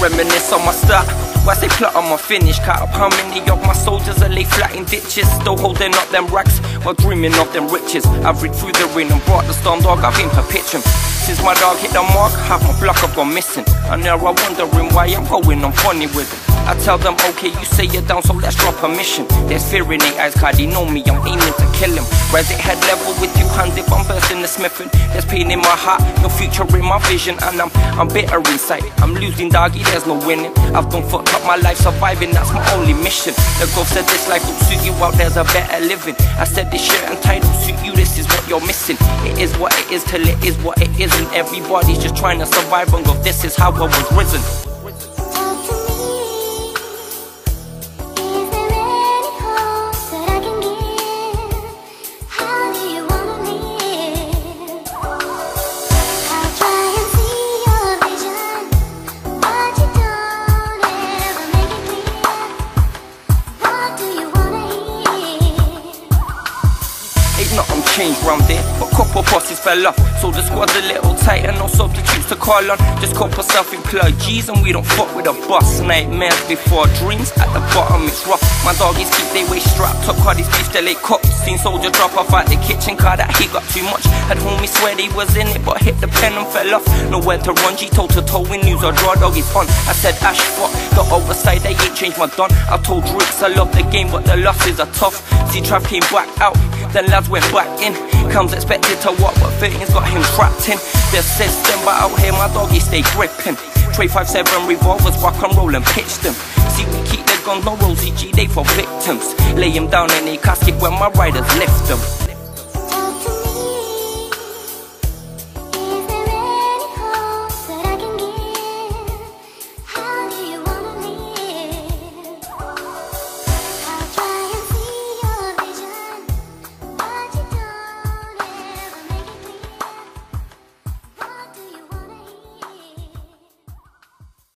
reminisce on my start. Whilst they plot on my finish, cut up how many of my soldiers are lay flat in ditches, still holding up them racks while dreaming of them riches. I've read through the rain and brought the storm dog, I've been perpetuum. Since my dog hit the mark, half my block have gone missing. And now I'm wondering why I'm going on funny with it. I tell them, okay, you say you're down, so let's drop a mission. There's fear in their eyes, cause they know me, I'm aiming to kill him. Rise it head level with you, hands if I'm bursting the smithing. There's pain in my heart, no future in my vision, and I'm I'm bitter inside. I'm losing doggy, there's no winning. I've done fucked up my life surviving, that's my only mission. The ghost said this life will suit you out, there's a better living. I said this shirt and don't suit you, this is what you're missing. It is what it is till it is what it isn't. Everybody's just trying to survive and go, this is how I was risen. Nothing changed round there, but couple bosses fell off. So the squad's a little tight and no substitutes to call on. Just couple self-employed G's and we don't fuck with a boss. Nightmares before dreams, at the bottom it's rough. My doggies keep their waist strapped up, cause these beef still ain't cooked. Seen soldier drop off at the kitchen, car that he got too much. Had homie swear he was in it, but hit the pen and fell off. Nowhere to run, G toe to toe in news or draw doggies on. I said, Ash, fuck, the oversight, they ain't changed my done. I told Ricks I love the game, but the losses are tough. See, Trav came back out, then lads went back in. Comes expected to walk, but 13's got him trapped in. The system, but out here my doggy stay gripping. Trey 57 revolvers, rock and roll and pitch them. See, we keep the guns, no rosy G, they for victims. Lay him down in a casket when my riders lift them.